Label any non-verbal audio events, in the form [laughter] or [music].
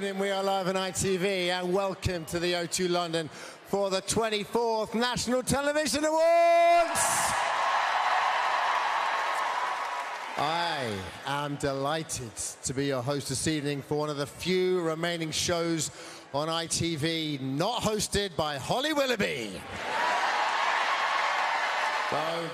evening. We are live on ITV and welcome to the O2 London for the 24th National Television Awards. I am delighted to be your host this evening for one of the few remaining shows on ITV not hosted by Holly Willoughby. [laughs] So,